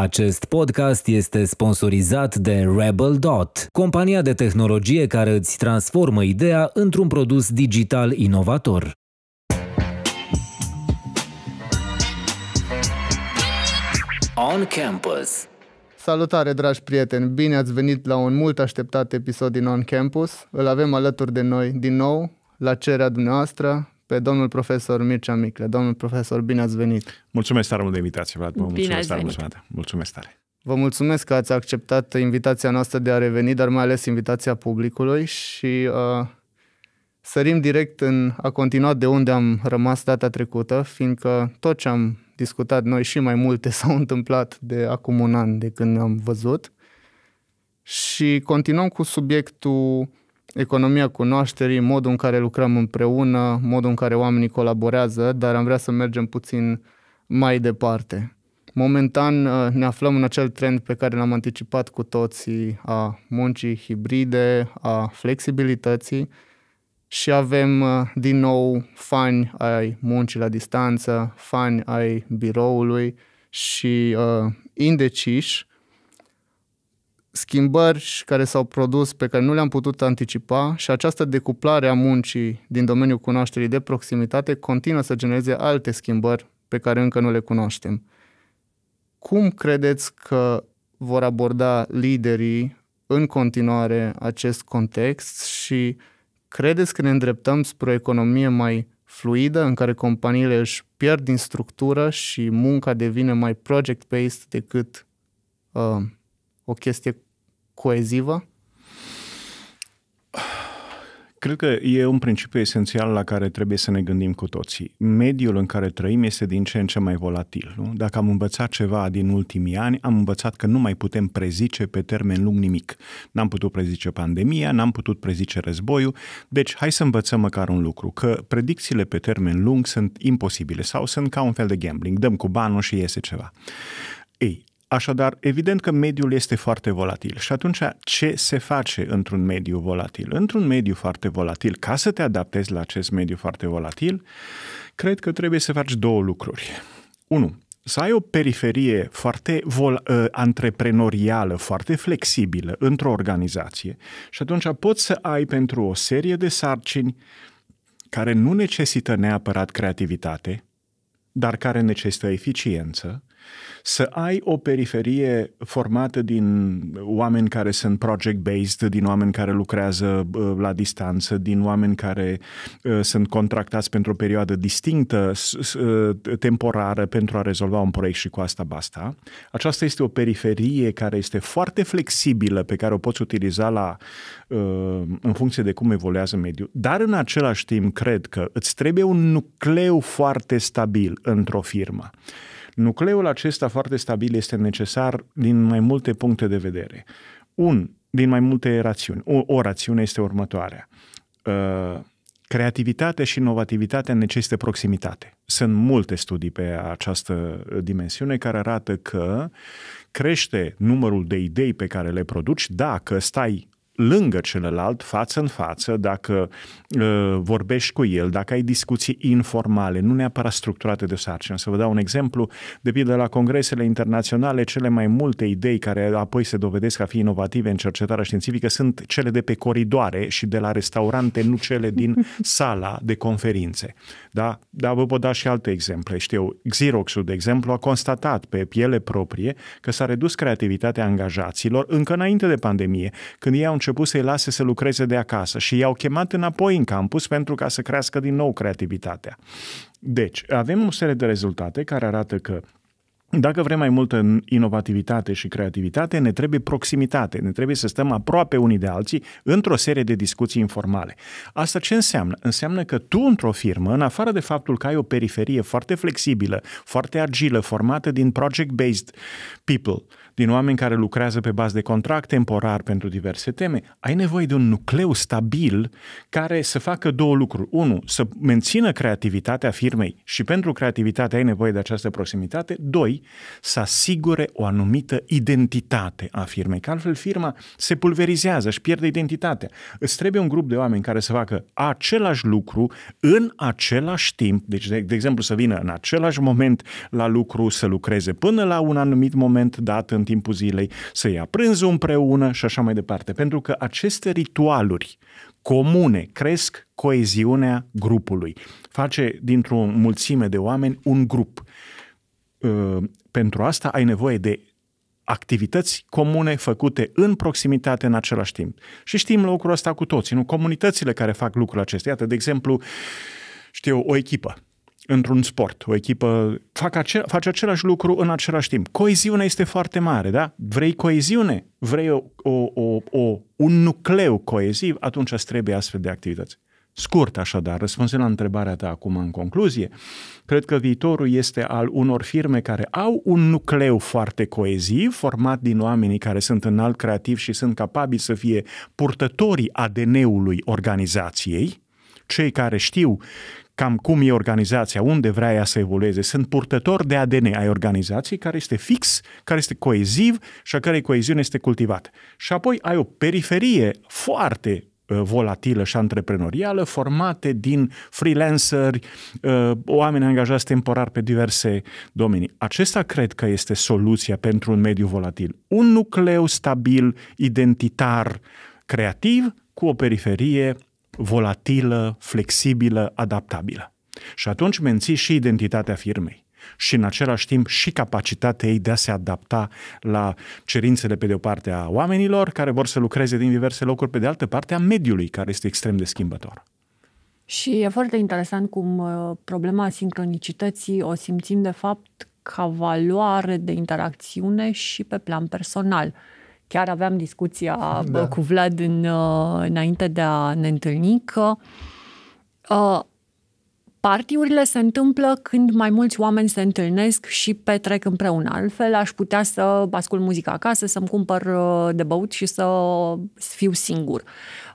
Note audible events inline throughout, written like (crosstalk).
Acest podcast este sponsorizat de Rebel Dot, compania de tehnologie care îți transformă ideea într-un produs digital inovator. On Campus Salutare, dragi prieteni! Bine ați venit la un mult așteptat episod din On Campus. Îl avem alături de noi din nou, la cererea dumneavoastră, pe domnul profesor Mircea Micle. Domnul profesor, bine ați venit! Mulțumesc tare mult de invitație, Vlad. Vă Bine mulțumesc ați tare venit. mult. Mulțumesc tare. Vă mulțumesc că ați acceptat invitația noastră de a reveni, dar mai ales invitația publicului și uh, sărim direct în a continua de unde am rămas data trecută, fiindcă tot ce am discutat noi și mai multe (laughs) s-au întâmplat de acum un an de când am văzut. Și continuăm cu subiectul economia cunoașterii, modul în care lucrăm împreună, modul în care oamenii colaborează, dar am vrea să mergem puțin mai departe. Momentan uh, ne aflăm în acel trend pe care l-am anticipat cu toții a muncii hibride, a flexibilității și avem uh, din nou fani ai muncii la distanță, fani ai biroului și uh, indeciși, schimbări care s-au produs pe care nu le-am putut anticipa și această decuplare a muncii din domeniul cunoașterii de proximitate continuă să genereze alte schimbări pe care încă nu le cunoaștem. Cum credeți că vor aborda liderii în continuare acest context și credeți că ne îndreptăm spre o economie mai fluidă în care companiile își pierd din structură și munca devine mai project-based decât uh, o chestie coezivă? Cred că e un principiu esențial la care trebuie să ne gândim cu toții. Mediul în care trăim este din ce în ce mai volatil. Nu? Dacă am învățat ceva din ultimii ani, am învățat că nu mai putem prezice pe termen lung nimic. N-am putut prezice pandemia, n-am putut prezice războiul, deci hai să învățăm măcar un lucru, că predicțiile pe termen lung sunt imposibile sau sunt ca un fel de gambling, dăm cu banul și iese ceva. Ei, Așadar, evident că mediul este foarte volatil și atunci ce se face într-un mediu volatil? Într-un mediu foarte volatil, ca să te adaptezi la acest mediu foarte volatil, cred că trebuie să faci două lucruri. Unu, să ai o periferie foarte vol- uh, antreprenorială, foarte flexibilă într-o organizație și atunci poți să ai pentru o serie de sarcini care nu necesită neapărat creativitate, dar care necesită eficiență, să ai o periferie formată din oameni care sunt project-based, din oameni care lucrează uh, la distanță, din oameni care uh, sunt contractați pentru o perioadă distinctă, uh, temporară, pentru a rezolva un proiect și cu asta basta. Aceasta este o periferie care este foarte flexibilă, pe care o poți utiliza la, în funcție de cum evoluează mediul, dar în același timp cred că îți trebuie un nucleu foarte stabil într-o firmă. Nucleul acesta foarte stabil este necesar din mai multe puncte de vedere. Un, din mai multe rațiuni. O, o rațiune este următoarea. Uh, creativitatea și inovativitatea necesită proximitate. Sunt multe studii pe această dimensiune care arată că crește numărul de idei pe care le produci dacă stai lângă celălalt, față în față, dacă uh, vorbești cu el, dacă ai discuții informale, nu neapărat structurate de sarcină. Să vă dau un exemplu, de pildă la congresele internaționale, cele mai multe idei care apoi se dovedesc a fi inovative în cercetarea științifică sunt cele de pe coridoare și de la restaurante, nu cele din (laughs) sala de conferințe. Da? Dar vă pot da și alte exemple. Știu, Xerox-ul, de exemplu, a constatat pe piele proprie că s-a redus creativitatea angajaților încă înainte de pandemie, când ei au început să-i lase să lucreze de acasă și i-au chemat înapoi în campus pentru ca să crească din nou creativitatea. Deci, avem o serie de rezultate care arată că dacă vrem mai multă inovativitate și creativitate, ne trebuie proximitate, ne trebuie să stăm aproape unii de alții într-o serie de discuții informale. Asta ce înseamnă? Înseamnă că tu într-o firmă, în afară de faptul că ai o periferie foarte flexibilă, foarte agilă, formată din project-based people, din oameni care lucrează pe bază de contract temporar pentru diverse teme, ai nevoie de un nucleu stabil care să facă două lucruri. Unu, să mențină creativitatea firmei și pentru creativitate ai nevoie de această proximitate. Doi, grupului să asigure o anumită identitate a firmei, că altfel firma se pulverizează, și pierde identitatea. Îți trebuie un grup de oameni care să facă același lucru în același timp, deci de, de exemplu să vină în același moment la lucru, să lucreze până la un anumit moment dat în timpul zilei, să ia prânzul împreună și așa mai departe. Pentru că aceste ritualuri comune cresc coeziunea grupului. Face dintr-o mulțime de oameni un grup. Uh, pentru asta ai nevoie de activități comune făcute în proximitate în același timp. Și știm lucrul ăsta cu toții, nu? Comunitățile care fac lucrul acesta. Iată, de exemplu, știu, o echipă într-un sport, o echipă fac ace- face același lucru în același timp. Coeziunea este foarte mare, da? Vrei coeziune? Vrei o, o, o, o, un nucleu coeziv? Atunci îți trebuie astfel de activități. Scurt, așadar, răspunzând la întrebarea ta acum în concluzie, cred că viitorul este al unor firme care au un nucleu foarte coeziv, format din oamenii care sunt înalt creativ și sunt capabili să fie purtătorii ADN-ului organizației, cei care știu cam cum e organizația, unde vrea ea să evolueze, sunt purtători de ADN ai organizației care este fix, care este coeziv și a cărei coeziune este cultivată. Și apoi ai o periferie foarte uh, volatilă și antreprenorială, formate din freelanceri, uh, oameni angajați temporar pe diverse domenii. Acesta cred că este soluția pentru un mediu volatil. Un nucleu stabil, identitar, creativ, cu o periferie volatilă, flexibilă, adaptabilă. Și atunci menții și identitatea firmei și în același timp și capacitatea ei de a se adapta la cerințele pe de o parte a oamenilor care vor să lucreze din diverse locuri, pe de altă parte a mediului care este extrem de schimbător. Și e foarte interesant cum uh, problema sincronicității o simțim de fapt ca valoare de interacțiune și pe plan personal. Chiar aveam discuția da. cu Vlad în, uh, înainte de a ne întâlni că uh, partiurile se întâmplă când mai mulți oameni se întâlnesc și petrec împreună. Altfel aș putea să ascult muzica acasă, să-mi cumpăr uh, de băut și să fiu singur.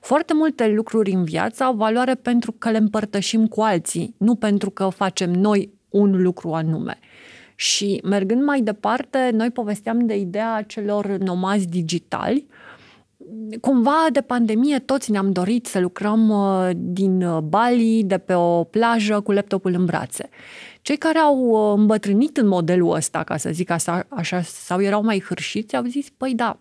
Foarte multe lucruri în viață au valoare pentru că le împărtășim cu alții, nu pentru că facem noi un lucru anume. Și mergând mai departe, noi povesteam de ideea celor nomazi digitali. Cumva de pandemie toți ne-am dorit să lucrăm uh, din uh, Bali, de pe o plajă, cu laptopul în brațe. Cei care au uh, îmbătrânit în modelul ăsta, ca să zic așa, așa sau erau mai hârșiți, au zis, păi da,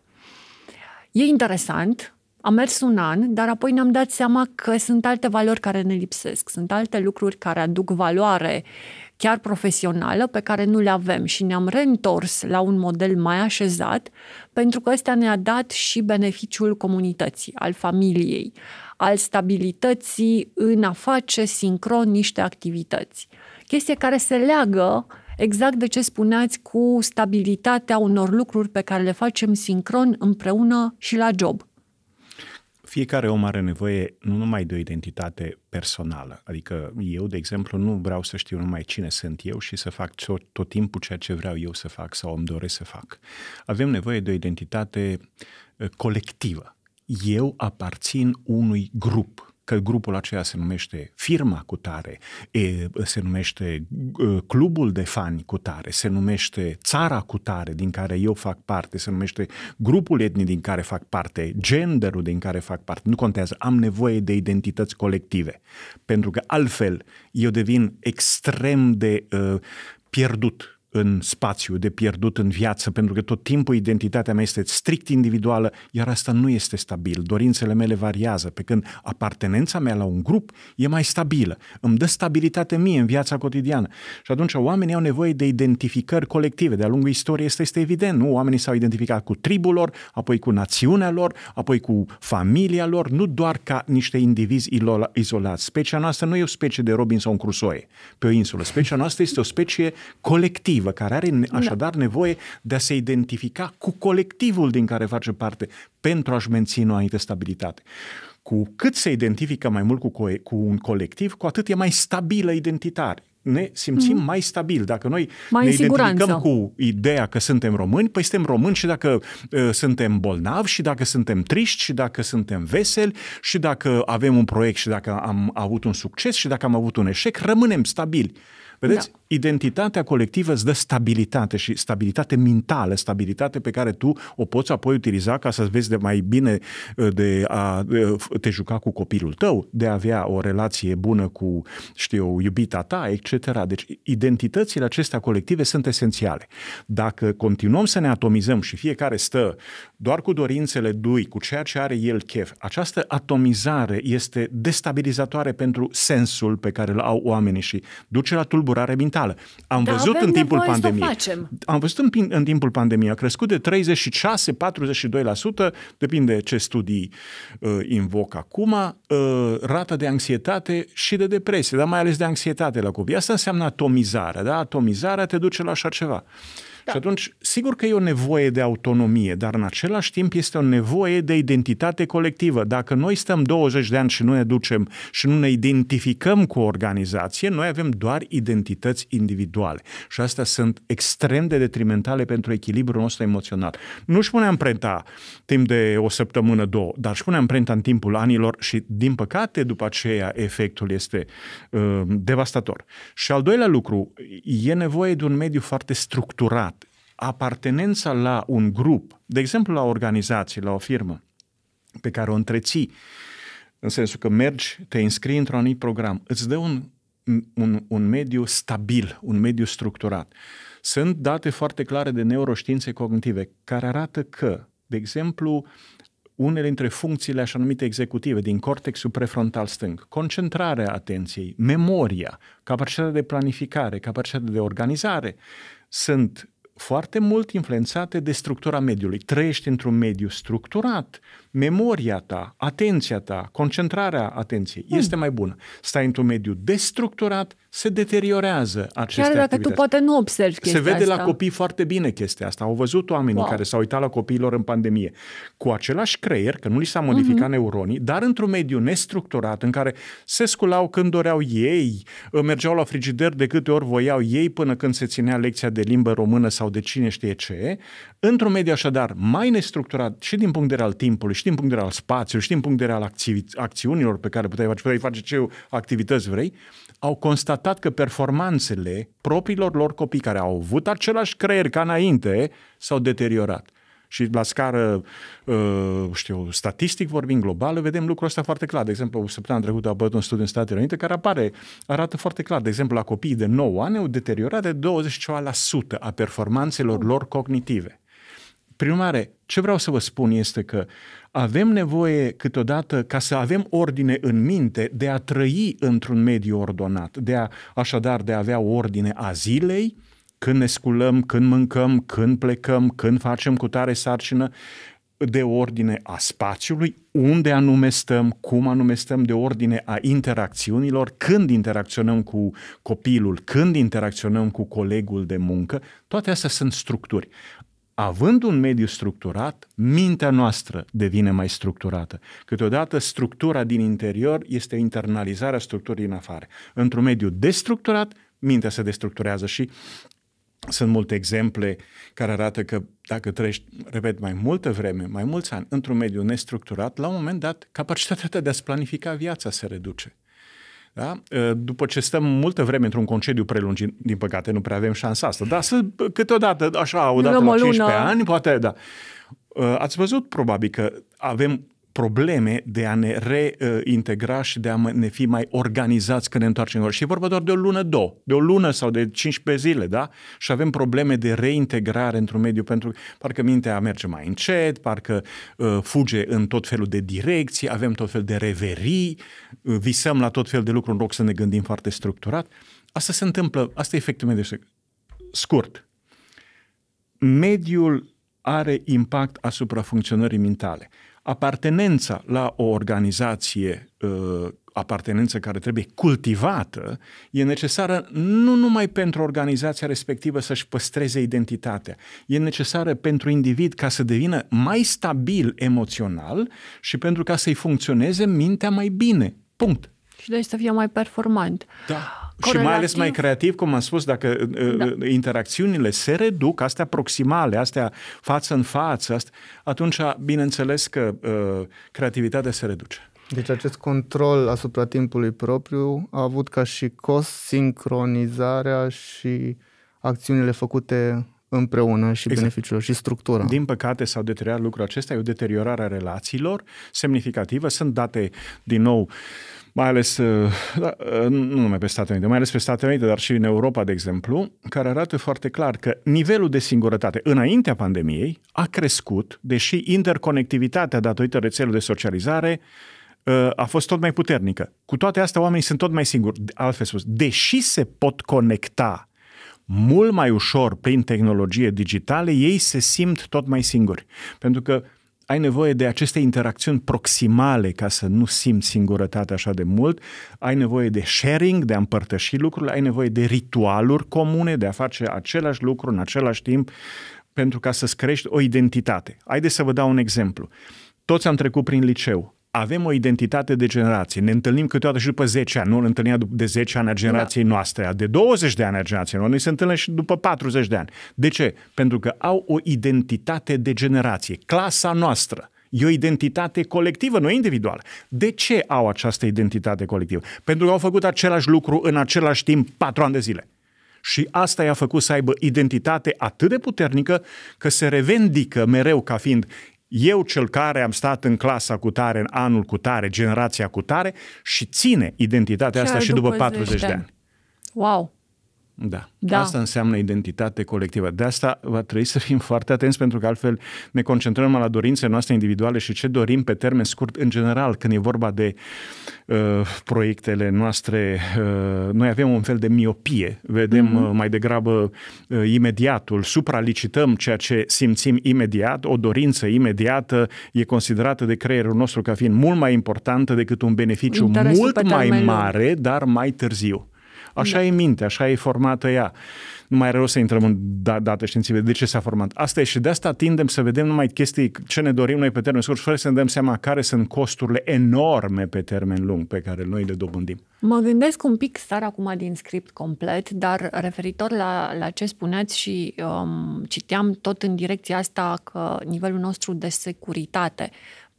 e interesant, a mers un an, dar apoi ne-am dat seama că sunt alte valori care ne lipsesc, sunt alte lucruri care aduc valoare chiar profesională, pe care nu le avem și ne-am reîntors la un model mai așezat, pentru că ăsta ne-a dat și beneficiul comunității, al familiei, al stabilității în a face sincron niște activități. Chestie care se leagă exact de ce spuneați cu stabilitatea unor lucruri pe care le facem sincron împreună și la job fiecare om are nevoie nu numai de o identitate personală, adică eu, de exemplu, nu vreau să știu numai cine sunt eu și să fac tot, tot timpul ceea ce vreau eu să fac sau îmi doresc să fac. Avem nevoie de o identitate uh, colectivă. Eu aparțin unui grup că grupul aceea se numește firma cu tare, e, se numește clubul de fani cu tare, se numește țara cu tare din care eu fac parte, se numește grupul etnic din care fac parte, genderul din care fac parte. Nu contează, am nevoie de identități colective, pentru că altfel eu devin extrem de uh, pierdut în spațiu, de pierdut în viață, pentru că tot timpul identitatea mea este strict individuală, iar asta nu este stabil. Dorințele mele variază, pe când apartenența mea la un grup e mai stabilă. Îmi dă stabilitate mie în viața cotidiană. Și atunci oamenii au nevoie de identificări colective. De-a lungul istoriei este, este evident, nu? Oamenii s-au identificat cu tribul lor, apoi cu națiunea lor, apoi cu familia lor, nu doar ca niște indivizi izolați. Specia noastră nu e o specie de Robinson Crusoe pe o insulă. Specia noastră este o specie colectivă colectivă, care are da. așadar nevoie de a se identifica cu colectivul din care face parte pentru a-și menține o anumită stabilitate. Cu cât se identifică mai mult cu, co- cu un colectiv, cu atât e mai stabilă identitar ne simțim mm. mai stabil. Dacă noi mai ne identificăm siguranță. cu ideea că suntem români, păi suntem români și dacă uh, suntem bolnavi și dacă suntem triști și dacă suntem veseli și dacă avem un proiect și dacă am avut un succes și dacă am avut un eșec, rămânem stabili. Vedeți? Da. Identitatea colectivă îți dă stabilitate și stabilitate mentală, stabilitate pe care tu o poți apoi utiliza ca să vezi de mai bine uh, de a uh, te juca cu copilul tău, de a avea o relație bună cu, știu, iubita ta, etc. Deci identitățile acestea colective sunt esențiale. Dacă continuăm să ne atomizăm și fiecare stă doar cu dorințele lui, cu ceea ce are el chef, această atomizare este destabilizatoare pentru sensul pe care îl au oamenii și duce la tulburare mentală. Am Dar văzut avem în timpul nevoie să o pandemiei. facem. Am văzut în, pin- în timpul pandemiei, a crescut de 36-42%, depinde ce studii uh, invoc acum, uh, rata de anxietate și de depresie, dar mai ales de anxietate la copii. Asta înseamnă atomizarea, da? Atomizarea te duce la așa ceva. Da. Și atunci, sigur că e o nevoie de autonomie, dar în același timp este o nevoie de identitate colectivă. Dacă noi stăm 20 de ani și nu ne ducem și nu ne identificăm cu o organizație, noi avem doar identități individuale. Și astea sunt extrem de detrimentale pentru echilibrul nostru emoțional. Nu își pune amprenta timp de o săptămână, două, dar își pune amprenta în timpul anilor și, din păcate, după aceea, efectul este uh, devastator. Și al doilea lucru, e nevoie de un mediu foarte structurat apartenența la un grup, de exemplu la o organizație, la o firmă, pe care o întreții, în sensul că mergi, te înscrii într-un anumit program, îți dă un, un, un mediu stabil, un mediu structurat. Sunt date foarte clare de neuroștiințe cognitive care arată că, de exemplu, unele dintre funcțiile așa numite executive din cortexul prefrontal stâng, concentrarea atenției, memoria, capacitatea de planificare, capacitatea de organizare, sunt foarte mult influențate de structura mediului. Trăiești într-un mediu structurat, memoria ta, atenția ta, concentrarea atenției mm. este mai bună. Stai într-un mediu destructurat, se deteriorează aceste Chiar dacă activități. tu poate nu observi Se chestia vede asta. la copii foarte bine chestia asta. Au văzut oamenii Wow. care s-au uitat la copiilor în pandemie cu același creier, că nu li s-a modificat Mhm. uh-huh. neuronii, dar într-un mediu nestructurat în care se sculau când doreau ei, mergeau la frigider de câte ori voiau ei până când se ținea lecția de limbă română sau de cine știe ce, într-un mediu așadar mai nestructurat și din punct de vedere al timpului, și din punct de vedere al spațiului, și din punct de vedere al acțivi- acțiunilor pe care puteai face, puteai face ce activități vrei, au constatat că performanțele propriilor lor copii care au avut același creier ca înainte s-au deteriorat. Și la scară, uh, știu, statistic vorbind globală, vedem lucrul ăsta foarte clar. De exemplu, săptămâna trecută a apărut un studiu în Statele Unite care apare, arată foarte clar. De exemplu, la copiii de 9 ani au deteriorat de 20 ceva la sută a performanțelor lor cognitive. Prin urmare, ce vreau să vă spun este că avem nevoie câteodată, ca să avem ordine în minte, de a trăi într-un mediu ordonat, de a, așadar de a avea o ordine a zilei, când ne sculăm, când mâncăm, când plecăm, când facem cu tare sarcină, de ordine a spațiului, unde anume stăm, cum anume stăm, de ordine a interacțiunilor, când interacționăm cu copilul, când interacționăm cu colegul de muncă, toate astea sunt structuri. Având un mediu structurat, mintea noastră devine mai structurată. Câteodată structura din interior este internalizarea structurii în afară. Într-un mediu destructurat, mintea se destructurează și sunt multe exemple care arată că dacă trăiești, repet, mai multă vreme, mai mulți ani, într-un mediu nestructurat, la un moment dat, capacitatea ta de a-ți planifica viața se reduce. Da? După ce stăm multă vreme într-un concediu prelungit, din păcate nu prea avem șansa asta, dar să, câteodată, așa, odată Luăm la o 15 lună. ani, poate, da. Ați văzut probabil că avem probleme de a ne reintegra și de a ne fi mai organizați când ne întoarcem. Și e vorba doar de o lună, două, de o lună sau de 15 zile, da? Și avem probleme de reintegrare într-un mediu pentru că parcă mintea merge mai încet, parcă uh, fuge în tot felul de direcții, avem tot fel de reverii, uh, visăm la tot fel de lucruri în loc să ne gândim foarte structurat. Asta se întâmplă, asta e efectul mediu scurt. Mediul are impact asupra funcționării mentale apartenența la o organizație, apartenență care trebuie cultivată, e necesară nu numai pentru organizația respectivă să-și păstreze identitatea, e necesară pentru individ ca să devină mai stabil emoțional și pentru ca să-i funcționeze mintea mai bine. Punct. Și deci să fie mai performant. Da. Corelativ. Și mai ales mai creativ, cum am spus, dacă da. interacțiunile se reduc, astea proximale, astea față în față, astea, atunci, bineînțeles că uh, creativitatea se reduce. Deci acest control asupra timpului propriu a avut ca și cost sincronizarea și acțiunile făcute împreună și exact. beneficiul și structura. Din păcate s-au deteriorat lucrul acesta, e o deteriorare a relațiilor semnificativă. Sunt date, din nou, mai ales, uh, da, uh, nu numai pe Statele Unite, mai ales pe Statele Unite, dar și în Europa, de exemplu, care arată foarte clar că nivelul de singurătate înaintea pandemiei a crescut, deși interconectivitatea datorită rețelelor de socializare uh, a fost tot mai puternică. Cu toate astea, oamenii sunt tot mai singuri. Altfel spus, deși se pot conecta mult mai ușor prin tehnologie digitale, ei se simt tot mai singuri. Pentru că ai nevoie de aceste interacțiuni proximale ca să nu simți singurătate așa de mult, ai nevoie de sharing, de a împărtăși lucrurile, ai nevoie de ritualuri comune, de a face același lucru în același timp, pentru ca să-ți crești o identitate. Haideți să vă dau un exemplu. Toți am trecut prin liceu avem o identitate de generație. Ne întâlnim câteodată și după 10 ani. Nu ne întâlnim de 10 ani a generației da. noastre, de 20 de ani a generației noastre. Noi se întâlnim și după 40 de ani. De ce? Pentru că au o identitate de generație. Clasa noastră. E o identitate colectivă, nu individuală. De ce au această identitate colectivă? Pentru că au făcut același lucru în același timp patru ani de zile. Și asta i-a făcut să aibă identitate atât de puternică că se revendică mereu ca fiind eu cel care am stat în clasa cu tare, în anul cu tare, generația cu tare și ține identitatea Chiar asta și după 40 de ani. Wow! Da. da. Asta înseamnă identitate colectivă. De asta va trebui să fim foarte atenți pentru că altfel ne concentrăm numai la dorințele noastre individuale și ce dorim pe termen scurt în general când e vorba de uh, proiectele noastre. Uh, noi avem un fel de miopie. Vedem mm-hmm. uh, mai degrabă uh, imediatul, supralicităm ceea ce simțim imediat, o dorință imediată e considerată de creierul nostru ca fiind mult mai importantă decât un beneficiu Interesul mult mai mare, dar mai târziu. Așa da. e mintea, așa e formată ea. Nu mai rău să intrăm în da, date științifice, de ce s-a format. Asta e și de asta tindem să vedem numai chestii, ce ne dorim noi pe termen scurt, fără să ne dăm seama care sunt costurile enorme pe termen lung pe care noi le dobândim. Mă gândesc un pic, sar acum din script complet, dar referitor la, la ce spuneți și um, citeam tot în direcția asta că nivelul nostru de securitate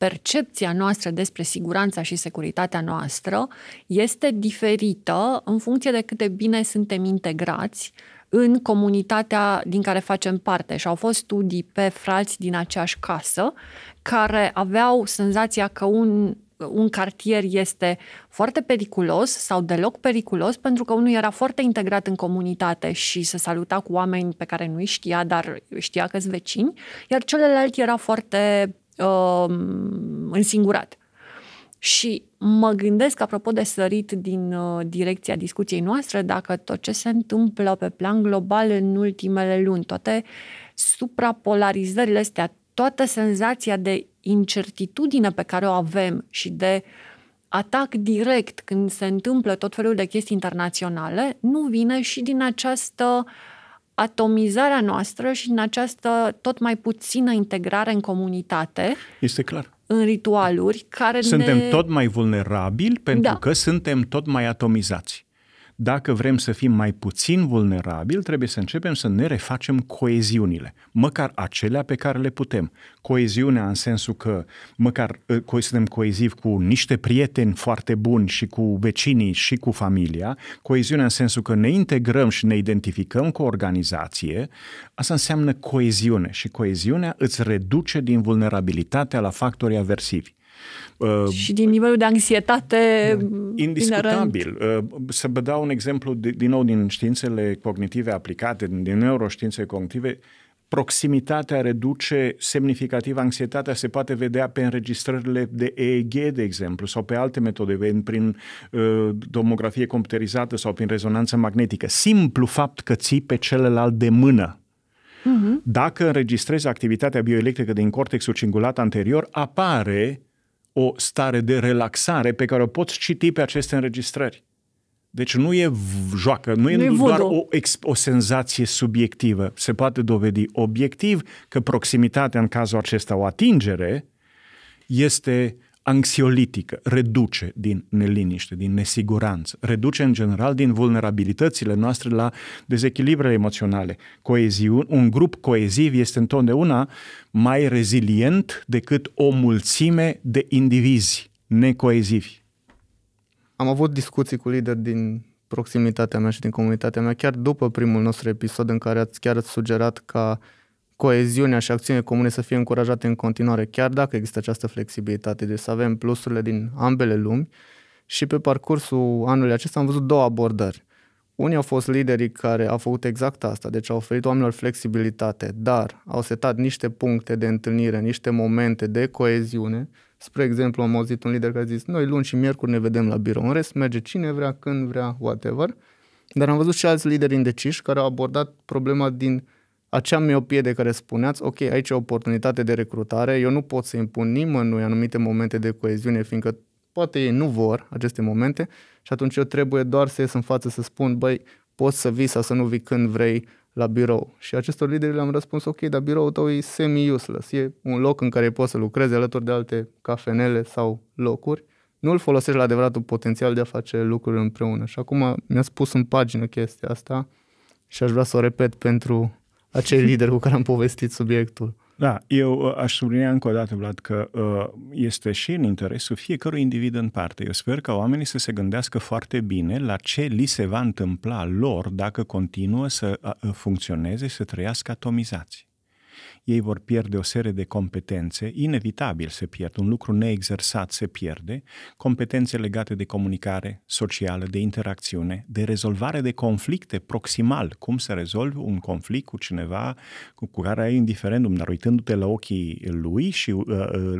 percepția noastră despre siguranța și securitatea noastră este diferită în funcție de cât de bine suntem integrați în comunitatea din care facem parte. Și au fost studii pe frați din aceeași casă care aveau senzația că un un cartier este foarte periculos sau deloc periculos pentru că unul era foarte integrat în comunitate și se saluta cu oameni pe care nu-i știa, dar știa că sunt vecini, iar celălalt era foarte uh, însingurat. Și mă gândesc, apropo de sărit din uh, direcția discuției noastre, dacă tot ce se întâmplă pe plan global în ultimele luni, toate suprapolarizările astea, toată senzația de incertitudine pe care o avem și de atac direct când se întâmplă tot felul de chestii internaționale, nu vine și din această uh, atomizarea noastră și în această tot mai puțină integrare în comunitate. Este clar. În ritualuri care Suntem ne... tot mai vulnerabili pentru da. că suntem tot mai atomizați. Dacă vrem să fim mai puțin vulnerabili, trebuie să începem să ne refacem coeziunile, măcar acelea pe care le putem. Coeziunea în sensul că măcar ă, suntem coezivi cu niște prieteni foarte buni și cu vecinii și cu familia, coeziunea în sensul că ne integrăm și ne identificăm cu o organizație, asta înseamnă coeziune și coeziunea îți reduce din vulnerabilitatea la factorii aversivi. Uh, și din nivelul de anxietate Indiscutabil. Inerent. Uh, să vă dau un exemplu din nou din științele cognitive aplicate, din neuroștiințe cognitive, proximitatea reduce semnificativ anxietatea, se poate vedea pe înregistrările de EEG, de exemplu, sau pe alte metode, prin uh, tomografie computerizată sau prin rezonanță magnetică. Simplu fapt că ții pe celălalt de mână Uh-huh. Dacă înregistrezi activitatea bioelectrică din cortexul cingulat anterior, apare o stare de relaxare pe care o poți citi pe aceste înregistrări. Deci nu e joacă, nu e, nu e doar o, o senzație subiectivă. Se poate dovedi obiectiv că proximitatea, în cazul acesta, o atingere, este anxiolitică, reduce din neliniște, din nesiguranță, reduce în general din vulnerabilitățile noastre la dezechilibrele emoționale. Coeziun, un grup coeziv este întotdeauna mai rezilient decât o mulțime de indivizi necoezivi. Am avut discuții cu lideri din proximitatea mea și din comunitatea mea, chiar după primul nostru episod în care ați chiar ați sugerat ca coeziunea și acțiunile comune să fie încurajate în continuare, chiar dacă există această flexibilitate, deci să avem plusurile din ambele lumi. Și pe parcursul anului acesta am văzut două abordări. Unii au fost liderii care au făcut exact asta, deci au oferit oamenilor flexibilitate, dar au setat niște puncte de întâlnire, niște momente de coeziune. Spre exemplu, am auzit un lider care a zis, noi luni și miercuri ne vedem la birou, în rest merge cine vrea, când vrea, whatever. Dar am văzut și alți lideri indeciși care au abordat problema din acea miopie de care spuneați, ok, aici e o oportunitate de recrutare, eu nu pot să impun nimănui anumite momente de coeziune, fiindcă poate ei nu vor aceste momente și atunci eu trebuie doar să ies în față să spun, băi, poți să vii sau să nu vii când vrei la birou. Și acestor lideri le-am răspuns, ok, dar biroul tău e semi-useless, e un loc în care poți să lucrezi alături de alte cafenele sau locuri, nu îl folosești la adevăratul potențial de a face lucruri împreună. Și acum mi-a spus în pagină chestia asta și aș vrea să o repet pentru acei lideri cu care am povestit subiectul. Da, eu uh, aș sublinia încă o dată, Vlad, că uh, este și în interesul fiecărui individ în parte. Eu sper ca oamenii să se gândească foarte bine la ce li se va întâmpla lor dacă continuă să uh, funcționeze, să trăiască atomizați ei vor pierde o serie de competențe, inevitabil se pierd, un lucru neexersat se pierde, competențe legate de comunicare socială, de interacțiune, de rezolvare de conflicte proximal, cum să rezolvi un conflict cu cineva cu, cu care ai indiferendum, dar uitându-te la ochii lui și uh,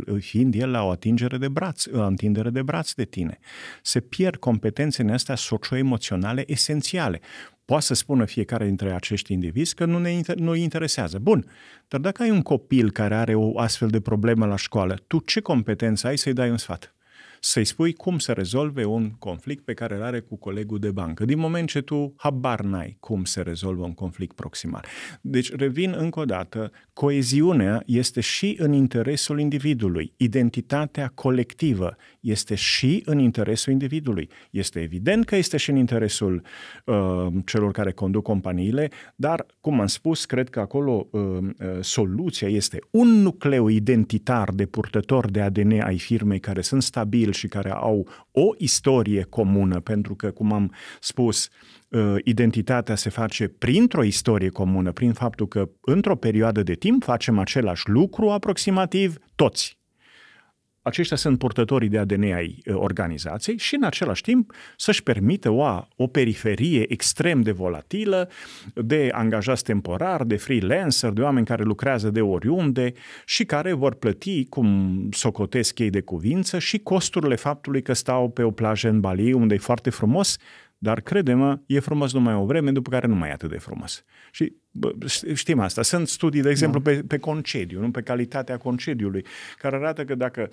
uh, fiind el la o atingere de braț, o întindere de braț de tine. Se pierd competențele astea socio-emoționale esențiale. Poate să spună fiecare dintre acești indivizi că nu ne inter- nu interesează. Bun, dar dacă ai un copil care are o astfel de problemă la școală, tu ce competență ai să-i dai un sfat? Să-i spui cum să rezolve un conflict pe care îl are cu colegul de bancă, din moment ce tu habar n-ai cum se rezolvă un conflict proximal. Deci, revin încă o dată, coeziunea este și în interesul individului, identitatea colectivă este și în interesul individului. Este evident că este și în interesul uh, celor care conduc companiile, dar, cum am spus, cred că acolo uh, uh, soluția este un nucleu identitar de purtător de ADN ai firmei care sunt stabili și care au o istorie comună, pentru că, cum am spus, uh, identitatea se face printr-o istorie comună, prin faptul că într-o perioadă de timp facem același lucru aproximativ toți aceștia sunt purtătorii de ADN ai uh, organizației și în același timp să-și permită o, o periferie extrem de volatilă de angajați temporar, de freelancer, de oameni care lucrează de oriunde și care vor plăti, cum socotesc ei de cuvință, și costurile faptului că stau pe o plajă în Bali, unde e foarte frumos, dar crede-mă, e frumos numai o vreme, după care nu mai e atât de frumos. Și bă, știm asta. Sunt studii, de exemplu, da. pe, pe concediu, nu pe calitatea concediului, care arată că dacă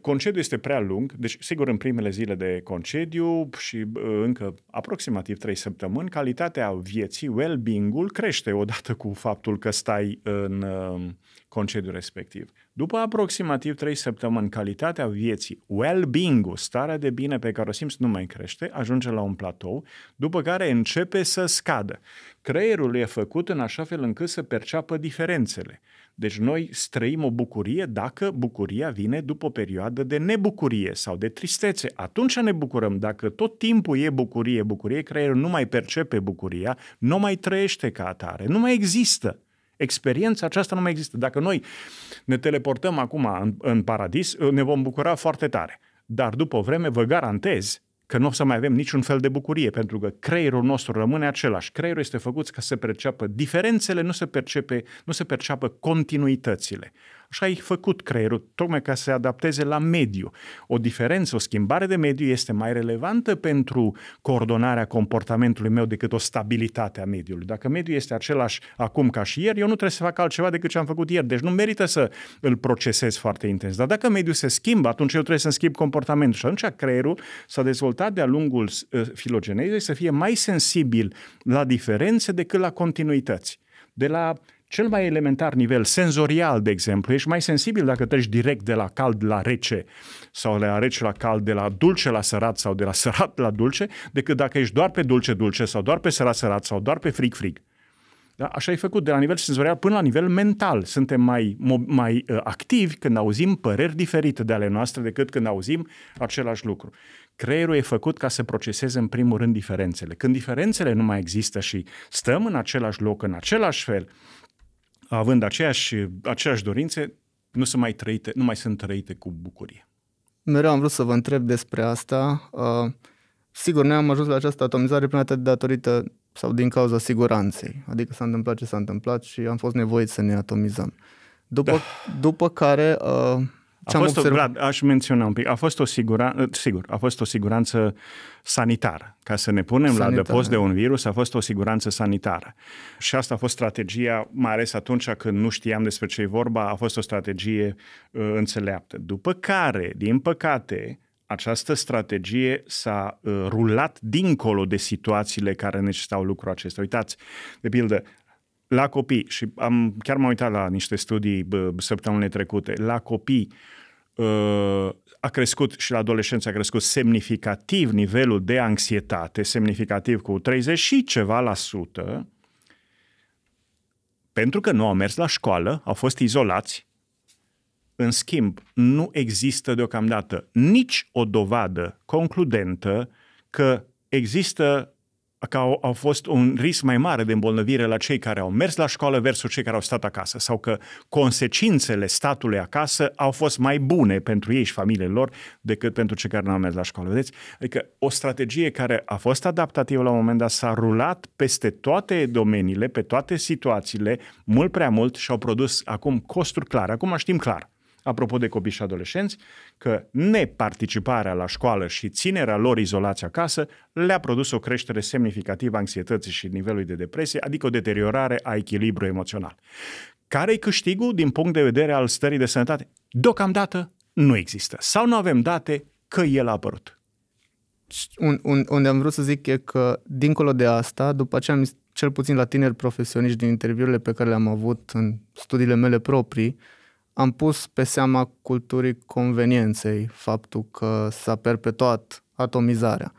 Concediu este prea lung, deci sigur în primele zile de concediu și încă aproximativ 3 săptămâni, calitatea vieții, well-being-ul crește odată cu faptul că stai în um, concediu respectiv. După aproximativ 3 săptămâni, calitatea vieții, well-being-ul, starea de bine pe care o simți nu mai crește, ajunge la un platou, după care începe să scadă. Creierul e făcut în așa fel încât să perceapă diferențele. Deci noi străim o bucurie dacă bucuria vine după o perioadă de nebucurie sau de tristețe. Atunci ne bucurăm. Dacă tot timpul e bucurie, bucurie, creierul nu mai percepe bucuria, nu mai trăiește ca atare, nu mai există. Experiența aceasta nu mai există. Dacă noi ne teleportăm acum în, în paradis, ne vom bucura foarte tare. Dar după o vreme vă garantez că nu o să mai avem niciun fel de bucurie, pentru că creierul nostru rămâne același. Creierul este făcut ca să perceapă diferențele, nu se, percepe, nu se perceapă continuitățile. Așa ai făcut creierul, tocmai ca să se adapteze la mediu. O diferență, o schimbare de mediu este mai relevantă pentru coordonarea comportamentului meu decât o stabilitate a mediului. Dacă mediul este același acum ca și ieri, eu nu trebuie să fac altceva decât ce am făcut ieri. Deci nu merită să îl procesez foarte intens. Dar dacă mediul se schimbă, atunci eu trebuie să-mi schimb comportamentul. Și atunci creierul s-a dezvoltat de-a lungul uh, filogenezei să fie mai sensibil la diferențe decât la continuități. De la cel mai elementar nivel senzorial, de exemplu, ești mai sensibil dacă treci direct de la cald la rece sau de la rece la cald, de la dulce la sărat sau de la sărat la dulce, decât dacă ești doar pe dulce-dulce sau doar pe sărat-sărat sau doar pe frig-frig. Da? Așa e făcut de la nivel senzorial până la nivel mental. Suntem mai, mai uh, activi când auzim păreri diferite de ale noastre decât când auzim același lucru. Creierul e făcut ca să proceseze în primul rând diferențele. Când diferențele nu mai există și stăm în același loc, în același fel, având aceeași, aceeași dorințe, nu, se mai trăite, nu mai sunt trăite cu bucurie. Mereu am vrut să vă întreb despre asta. Uh, sigur, noi am ajuns la această atomizare prin atât datorită sau din cauza siguranței. Adică s-a întâmplat ce s-a întâmplat și am fost nevoiți să ne atomizăm. După, da. după care uh, a fost o, Vlad, aș menționa un pic, a fost o siguranță, sigur, a fost o siguranță sanitară. Ca să ne punem sanitară. la dăpost de un virus, a fost o siguranță sanitară. Și asta a fost strategia, mai ales atunci când nu știam despre ce e vorba, a fost o strategie uh, înțeleaptă. După care, din păcate, această strategie s-a uh, rulat dincolo de situațiile care necesitau lucrul acesta. Uitați, de pildă, la copii, și am, chiar m-am uitat la niște studii bă, săptămânile trecute, la copii uh, a crescut și la adolescență a crescut semnificativ nivelul de anxietate, semnificativ cu 30 și ceva la sută, pentru că nu au mers la școală, au fost izolați. În schimb, nu există deocamdată nici o dovadă concludentă că există că au, au fost un risc mai mare de îmbolnăvire la cei care au mers la școală versus cei care au stat acasă sau că consecințele statului acasă au fost mai bune pentru ei și familiile lor decât pentru cei care nu au mers la școală. Vedeți? Adică o strategie care a fost adaptativă la un moment dat s-a rulat peste toate domeniile, pe toate situațiile, mult prea mult și au produs acum costuri clare. Acum știm clar apropo de copii și adolescenți, că neparticiparea la școală și ținerea lor izolați acasă le-a produs o creștere semnificativă a anxietății și nivelului de depresie, adică o deteriorare a echilibru emoțional. Care-i câștigul din punct de vedere al stării de sănătate? Deocamdată nu există. Sau nu avem date că el a apărut. Un, un, unde am vrut să zic e că, dincolo de asta, după ce am, cel puțin la tineri profesioniști din interviurile pe care le-am avut în studiile mele proprii, am pus pe seama culturii convenienței faptul că s-a perpetuat atomizarea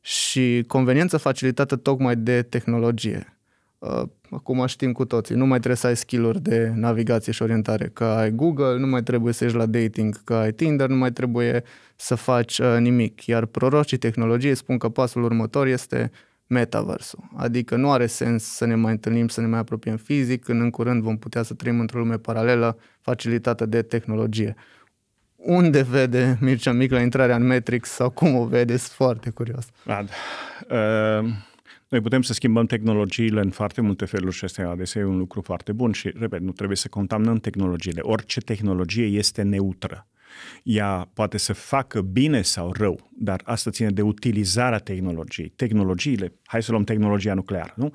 și conveniență facilitată tocmai de tehnologie. Uh, acum știm cu toții, nu mai trebuie să ai skill-uri de navigație și orientare, că ai Google, nu mai trebuie să ieși la dating, că ai Tinder, nu mai trebuie să faci uh, nimic. Iar prorocii tehnologiei spun că pasul următor este metaversul. Adică nu are sens să ne mai întâlnim, să ne mai apropiem fizic, când în curând vom putea să trăim într-o lume paralelă facilitată de tehnologie. Unde vede Mircea Mic la intrarea în Matrix sau cum o vede? Sunt foarte curios. Ad. Uh, noi putem să schimbăm tehnologiile în foarte multe feluri și asta adesea e un lucru foarte bun și, repet, nu trebuie să contaminăm tehnologiile. Orice tehnologie este neutră. Ea poate să facă bine sau rău, dar asta ține de utilizarea tehnologiei. Tehnologiile, hai să luăm tehnologia nucleară, nu?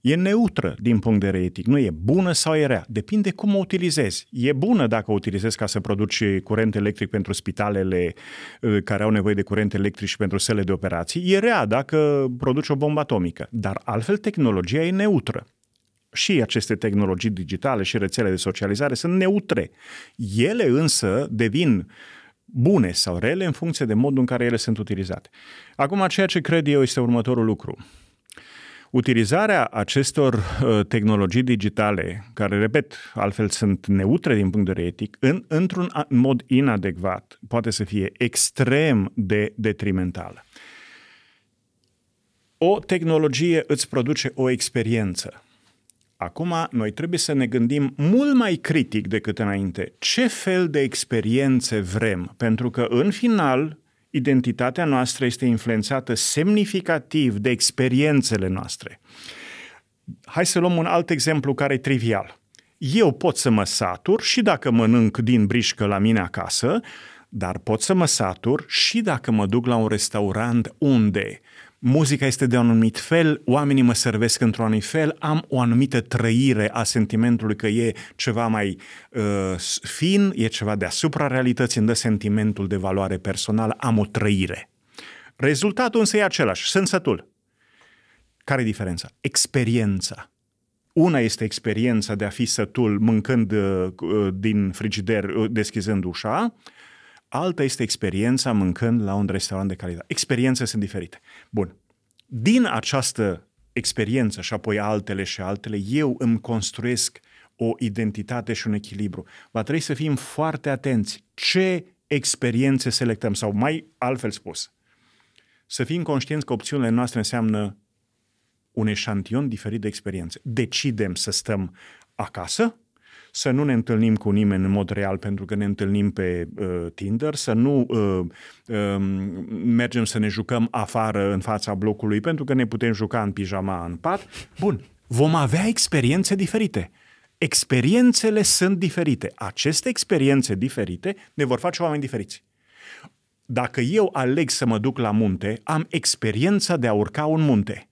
E neutră din punct de vedere etic. Nu e bună sau e rea. Depinde cum o utilizezi. E bună dacă o utilizezi ca să produci curent electric pentru spitalele uh, care au nevoie de curent electric și pentru sele de operații. E rea dacă produci o bombă atomică. Dar altfel tehnologia e neutră și aceste tehnologii digitale și rețele de socializare sunt neutre. Ele însă devin bune sau rele în funcție de modul în care ele sunt utilizate. Acum, ceea ce cred eu este următorul lucru. Utilizarea acestor uh, tehnologii digitale, care, repet, altfel sunt neutre din punct de vedere etic, în, într-un mod inadecvat, poate să fie extrem de detrimentală. O tehnologie îți produce o experiență Acum, noi trebuie să ne gândim mult mai critic decât înainte ce fel de experiențe vrem, pentru că, în final, identitatea noastră este influențată semnificativ de experiențele noastre. Hai să luăm un alt exemplu care e trivial. Eu pot să mă satur și dacă mănânc din brișcă la mine acasă, dar pot să mă satur și dacă mă duc la un restaurant unde muzica este de un anumit fel, oamenii mă servesc într-un anumit fel, am o anumită trăire a sentimentului că e ceva mai uh, fin, e ceva deasupra realității, îmi dă sentimentul de valoare personală, am o trăire. Rezultatul însă e același, sunt sătul. Care e diferența? Experiența. Una este experiența de a fi sătul mâncând uh, uh din frigider, uh, deschizând ușa, alta este experiența mâncând la un restaurant de calitate. Experiențe sunt diferite. Bun. Din această experiență și apoi altele și altele, eu îmi construiesc o identitate și un echilibru. Va trebui să fim foarte atenți ce experiențe selectăm sau mai altfel spus, să fim conștienți că opțiunile noastre înseamnă un eșantion diferit de experiențe. Decidem să stăm acasă, să nu ne întâlnim cu nimeni în mod real pentru că ne întâlnim pe uh, Tinder, să nu uh, uh, mergem să ne jucăm afară în fața blocului pentru că ne putem juca în pijama în pat. Bun, vom avea experiențe diferite. Experiențele sunt diferite. Aceste experiențe diferite ne vor face oameni diferiți. Dacă eu aleg să mă duc la munte, am experiența de a urca un munte.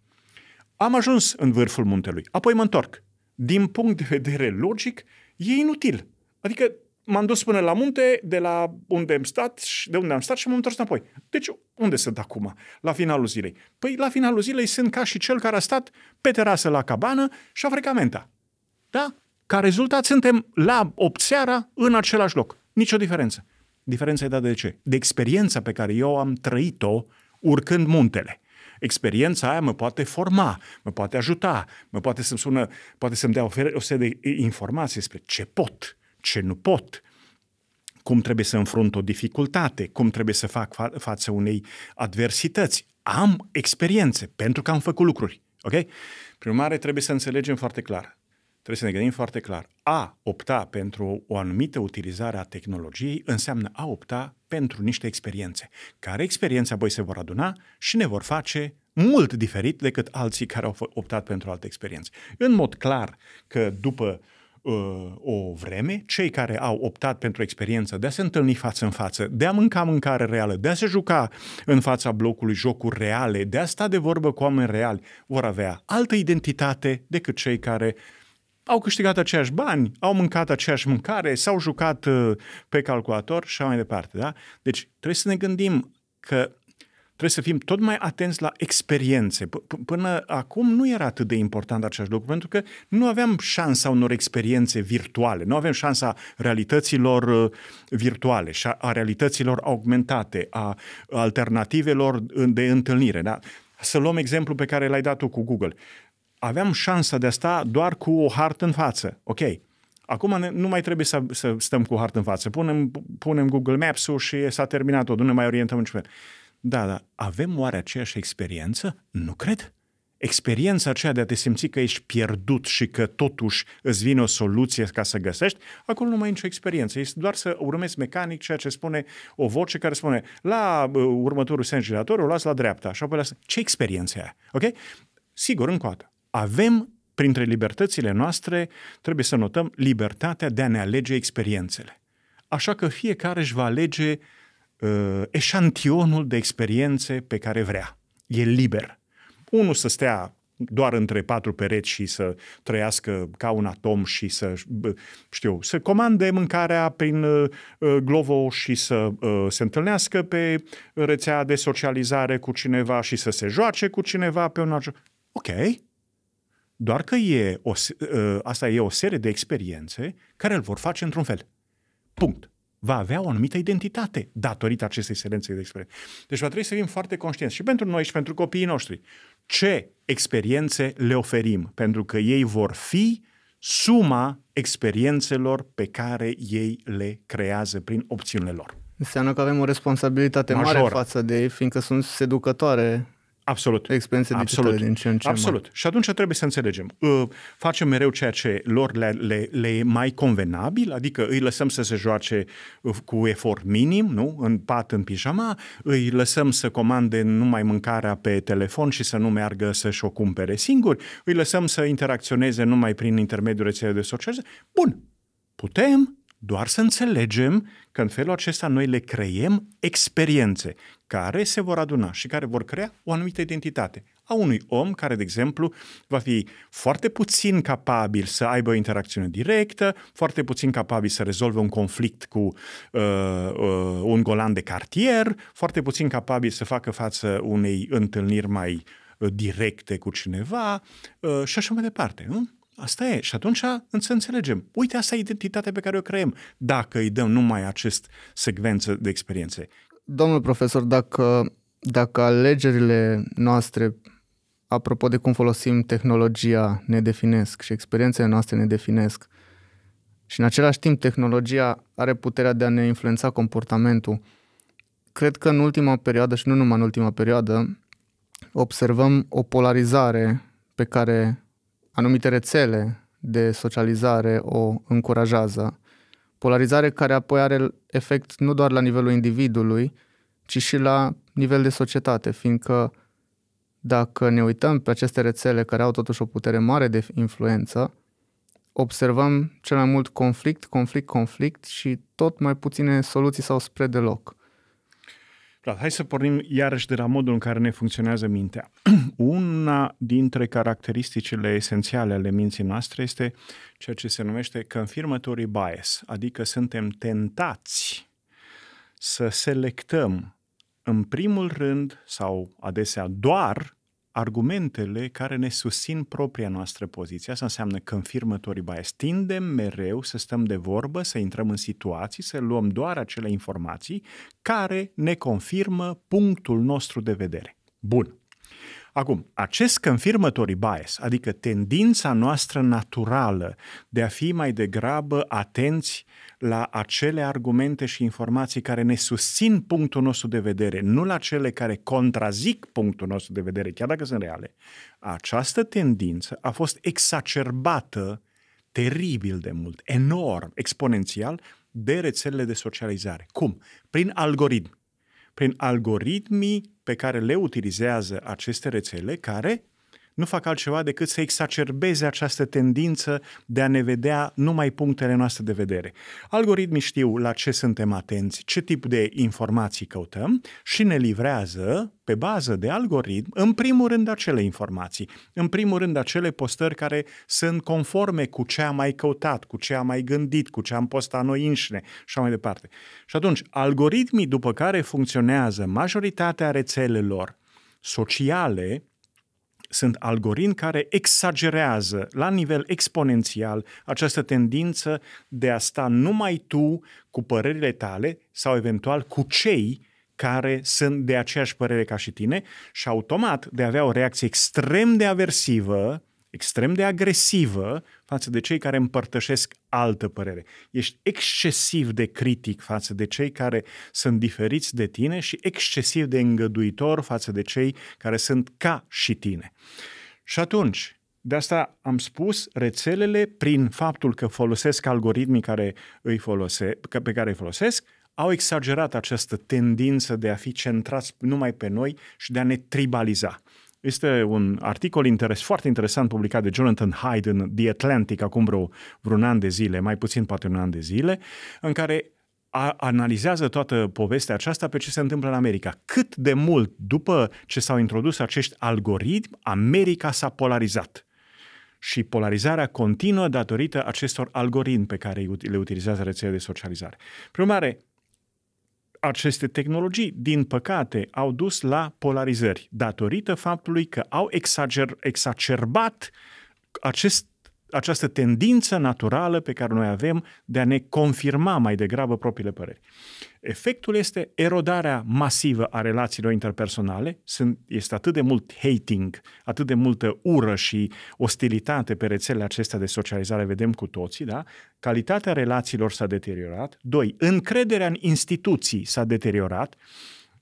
Am ajuns în vârful muntelui, apoi mă întorc. Din punct de vedere logic, e inutil. Adică m-am dus până la munte, de la unde am stat, de unde am stat și m-am întors înapoi. Deci, unde sunt acum, la finalul zilei? Păi, la finalul zilei sunt ca și cel care a stat pe terasă la cabană și a frecat menta. Da? Ca rezultat, suntem la 8 seara în același loc. Nicio diferență. Diferența e dată de ce? De experiența pe care eu am trăit-o urcând muntele. Experiența aia mă poate forma, mă poate ajuta, mă poate să-mi sună, poate să-mi dea o, o serie de informații despre ce pot, ce nu pot, cum trebuie să înfrunt o dificultate, cum trebuie să fac fa- față unei adversități. Am experiențe pentru că am făcut lucruri. Ok? Prin urmare, trebuie să înțelegem foarte clar. Trebuie să ne gândim foarte clar. A opta pentru o anumită utilizare a tehnologiei înseamnă a opta pentru niște experiențe, care experiențe apoi se vor aduna și ne vor face mult diferit decât alții care au optat pentru alte experiențe. În mod clar că după uh, o vreme, cei care au optat pentru experiență de a se întâlni față în față, de a mânca mâncare reală, de a se juca în fața blocului jocuri reale, de a sta de vorbă cu oameni reali, vor avea altă identitate decât cei care au câștigat aceiași bani, au mâncat aceeași mâncare, s-au jucat uh, pe calculator și așa mai departe. Da? Deci trebuie să ne gândim că trebuie să fim tot mai atenți la experiențe. P- până acum nu era atât de important acest lucru, pentru că nu aveam șansa unor experiențe virtuale, nu avem șansa realităților uh, virtuale și a realităților augmentate, a alternativelor de întâlnire. Da? Să luăm exemplu pe care l-ai dat tu cu Google aveam șansa de a sta doar cu o hartă în față. Ok, acum ne, nu mai trebuie să, să stăm cu o hartă în față. Punem, punem Google Maps-ul și s-a terminat tot, nu ne mai orientăm niciun fel. Da, da, avem oare aceeași experiență? Nu cred. Experiența aceea de a te simți că ești pierdut și că totuși îți vine o soluție ca să găsești, acolo nu mai e nicio experiență. Este doar să urmezi mecanic ceea ce spune o voce care spune la uh, următorul sens girator, o las la dreapta și apoi la... Ce experiență e aia? Ok? Sigur, încă o dată avem printre libertățile noastre, trebuie să notăm libertatea de a ne alege experiențele. Așa că fiecare își va alege uh, eșantionul de experiențe pe care vrea. E liber. Unul să stea doar între patru pereți și să trăiască ca un atom și să, știu, să comande mâncarea prin uh, Glovo și să uh, se întâlnească pe rețea de socializare cu cineva și să se joace cu cineva pe un alt Ok, doar că e o, ă, asta e o serie de experiențe care îl vor face într-un fel. Punct. Va avea o anumită identitate datorită acestei serențe de experiențe. Deci va trebui să fim foarte conștienți și pentru noi și pentru copiii noștri ce experiențe le oferim, pentru că ei vor fi suma experiențelor pe care ei le creează prin opțiunile lor. Înseamnă că avem o responsabilitate Major. mare față de ei, fiindcă sunt seducătoare Absolut. Experiențe Absolut. din ce în ce Absolut. Mai. Și atunci trebuie să înțelegem. Uh, facem mereu ceea ce lor le, le, le e mai convenabil, adică îi lăsăm să se joace uh, cu efort minim, nu? În pat, în pijama, îi lăsăm să comande numai mâncarea pe telefon și să nu meargă să-și o cumpere singuri, îi lăsăm să interacționeze numai prin intermediul rețelei de socializare. Bun, putem doar să înțelegem că în felul acesta noi le creiem experiențe care se vor aduna și care vor crea o anumită identitate a unui om care, de exemplu, va fi foarte puțin capabil să aibă o interacțiune directă, foarte puțin capabil să rezolve un conflict cu uh, uh, un golan de cartier, foarte puțin capabil să facă față unei întâlniri mai uh, directe cu cineva uh, și așa mai departe. Nu? Asta e. Și atunci să înțelegem. Uite, asta e identitatea pe care o creăm dacă îi dăm numai acest secvență de experiențe. Domnul profesor, dacă, dacă alegerile noastre apropo de cum folosim tehnologia, ne definesc și experiențele noastre ne definesc. Și în același timp, tehnologia are puterea de a ne influența comportamentul. Cred că în ultima perioadă, și nu numai în ultima perioadă, observăm o polarizare pe care anumite rețele de socializare o încurajează. Polarizare care apoi are efect nu doar la nivelul individului, ci și la nivel de societate, fiindcă dacă ne uităm pe aceste rețele care au totuși o putere mare de influență, observăm cel mai mult conflict, conflict, conflict și tot mai puține soluții sau spre deloc. Da, hai să pornim iarăși de la modul în care ne funcționează mintea. (clears throat) Una dintre caracteristicile esențiale ale minții noastre este ceea ce se numește confirmatory bias, adică suntem tentați să selectăm în primul rând sau adesea doar argumentele care ne susțin propria noastră poziție. Asta înseamnă confirmatory bias. Tindem mereu să stăm de vorbă, să intrăm în situații, să luăm doar acele informații care ne confirmă punctul nostru de vedere. Bun. Acum, acest confirmatory bias, adică tendința noastră naturală de a fi mai degrabă atenți la acele argumente și informații care ne susțin punctul nostru de vedere, nu la cele care contrazic punctul nostru de vedere, chiar dacă sunt reale, această tendință a fost exacerbată teribil de mult, enorm, exponențial, de rețelele de socializare. Cum? Prin algoritmi. Prin algoritmii pe care le utilizează aceste rețele, care nu fac altceva decât să exacerbeze această tendință de a ne vedea numai punctele noastre de vedere. Algoritmii știu la ce suntem atenți, ce tip de informații căutăm și ne livrează, pe bază de algoritm, în primul rând acele informații, în primul rând acele postări care sunt conforme cu ce am mai căutat, cu ce am mai gândit, cu ce am postat noi înșine și așa mai departe. Și atunci, algoritmii după care funcționează majoritatea rețelelor sociale sunt algoritmi care exagerează la nivel exponențial această tendință de a sta numai tu cu părerile tale sau eventual cu cei care sunt de aceeași părere ca și tine și automat de a avea o reacție extrem de aversivă extrem de agresivă față de cei care împărtășesc altă părere. Ești excesiv de critic față de cei care sunt diferiți de tine și excesiv de îngăduitor față de cei care sunt ca și tine. Și atunci, de asta am spus, rețelele, prin faptul că folosesc algoritmii care îi folose, pe care îi folosesc, au exagerat această tendință de a fi centrați numai pe noi și de a ne tribaliza. Este un articol interes, foarte interesant publicat de Jonathan Hyde în The Atlantic acum vreo, vreun an de zile, mai puțin poate un an de zile, în care a, analizează toată povestea aceasta pe ce se întâmplă în America. Cât de mult după ce s-au introdus acești algoritmi, America s-a polarizat. Și polarizarea continuă datorită acestor algoritmi pe care le utilizează rețelele de socializare. Prin urmare, aceste tehnologii, din păcate, au dus la polarizări datorită faptului că au exager, exacerbat acest această tendință naturală pe care noi avem de a ne confirma mai degrabă propriile păreri. Efectul este erodarea masivă a relațiilor interpersonale, Sunt, este atât de mult hating, atât de multă ură și ostilitate pe rețelele acestea de socializare, vedem cu toții, da? Calitatea relațiilor s-a deteriorat. Doi, încrederea în instituții s-a deteriorat.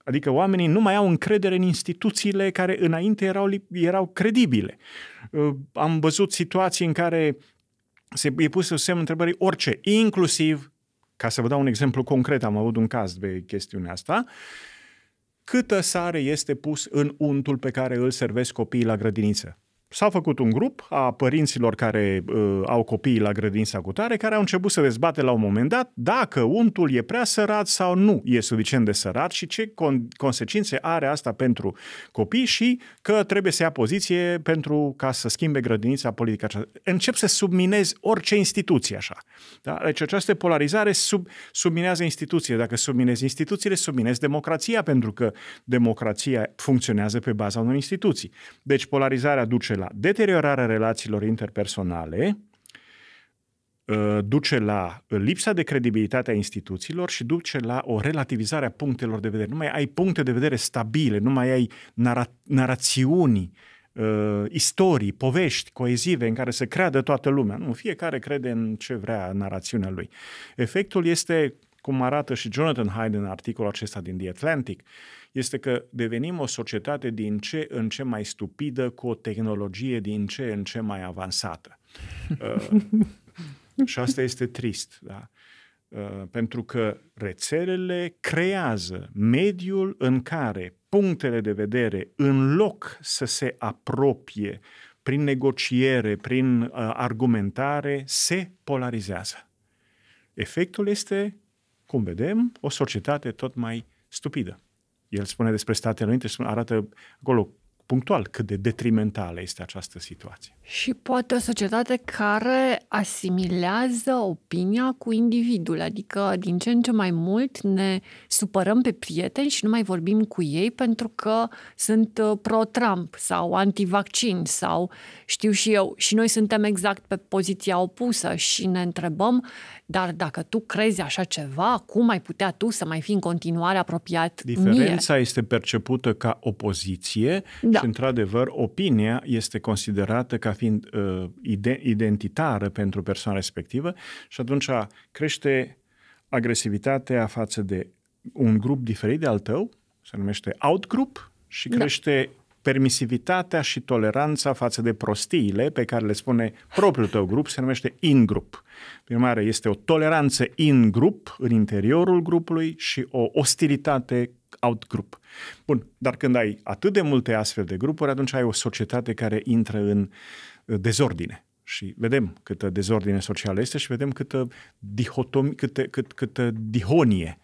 Adică oamenii nu mai au încredere în instituțiile care înainte erau, erau credibile. Uh, am văzut situații în care se e pus semn întrebării orice, inclusiv, ca să vă dau un exemplu concret, am avut un caz de chestiunea asta, câtă sare este pus în untul pe care îl servesc copiii la grădiniță. S-a făcut un grup a părinților care uh, au copiii la grădința cu tare, care au început să dezbate la un moment dat dacă untul e prea sărat sau nu e suficient de sărat și ce con- consecințe are asta pentru copii și că trebuie să ia poziție pentru ca să schimbe grădinița politică aceasta. Încep să subminezi orice instituție așa. Da? Deci această polarizare sub, subminează instituțiile. Dacă subminezi instituțiile, subminezi democrația, pentru că democrația funcționează pe baza unor instituții. Deci polarizarea duce la deteriorarea relațiilor interpersonale, uh, duce la lipsa de credibilitate a instituțiilor și duce la o relativizare a punctelor de vedere. Nu mai ai puncte de vedere stabile, nu mai ai nara- narațiuni uh, istorii, povești coezive în care să creadă toată lumea. Nu, fiecare crede în ce vrea narațiunea lui. Efectul este, cum arată și Jonathan Hyde în articolul acesta din The Atlantic, este că devenim o societate din ce în ce mai stupidă cu o tehnologie din ce în ce mai avansată. Uh, (laughs) și asta este trist, da? Uh, pentru că rețelele creează mediul în care punctele de vedere, în loc să se apropie prin negociere, prin uh, argumentare, se polarizează. Efectul este, cum vedem, o societate tot mai stupidă. El spune despre Statele Unite, arată acolo punctual cât de detrimentală este această situație. Și poate o societate care asimilează opinia cu individul, adică din ce în ce mai mult ne supărăm pe prieteni și nu mai vorbim cu ei pentru că sunt uh, pro-Trump sau anti-vaccin sau știu și eu. Și noi suntem exact pe poziția opusă și ne întrebăm dar dacă tu crezi așa ceva, cum ai putea tu să mai fii în continuare apropiat Diferența mie? este percepută ca opoziție da. și, într-adevăr, opinia este considerată ca fiind uh, identitară pentru persoana respectivă și atunci crește agresivitatea față de un grup diferit de al tău, se numește outgroup, și da. crește da permisivitatea și toleranța față de prostiile pe care le spune propriul tău grup se numește in-grup. Prin urmare, este o toleranță in-grup, în interiorul grupului, și o ostilitate out-grup. Bun, dar când ai atât de multe astfel de grupuri, atunci ai o societate care intră în uh, dezordine. Și vedem câtă dezordine socială este și vedem câtă, dihotomie, câtă, cât, câtă dihonie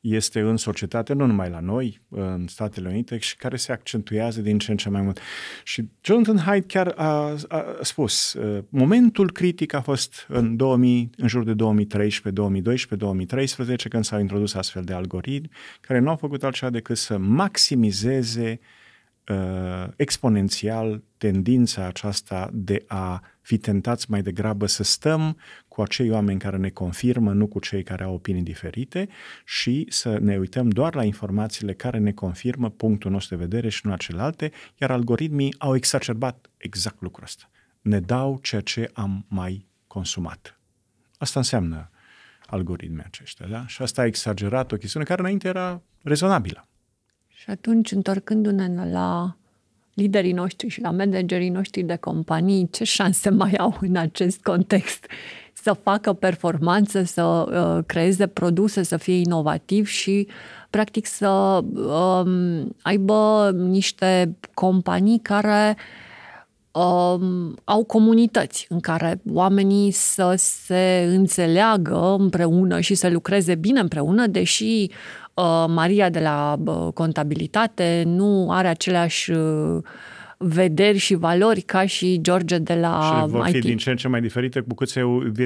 este în societate, nu numai la noi, în Statele Unite, și care se accentuează din ce în ce mai mult. Și Jonathan Haidt chiar a, a spus, uh, momentul critic a fost în, 2000, în jur de 2013, 2012, 2013, când s-au introdus astfel de algoritmi, care nu au făcut altceva decât să maximizeze uh, exponențial tendința aceasta de a fi tentați mai degrabă să stăm cu acei oameni care ne confirmă, nu cu cei care au opinii diferite și să ne uităm doar la informațiile care ne confirmă punctul nostru de vedere și nu la celelalte, iar algoritmii au exacerbat exact lucrul ăsta. Ne dau ceea ce am mai consumat. Asta înseamnă algoritmii aceștia, da? Și asta a exagerat o chestiune care înainte era rezonabilă. Și atunci, întorcându-ne la liderii noștri și la managerii noștri de companii, ce șanse mai au în acest context? Să facă performanță, să uh, creeze produse, să fie inovativ și, practic, să um, aibă niște companii care um, au comunități în care oamenii să se înțeleagă împreună și să lucreze bine împreună, deși Uh, Maria de la uh, contabilitate nu are aceleași uh, vederi și valori ca și George de la Și vor fi IT. din ce în ce mai diferite cu cât se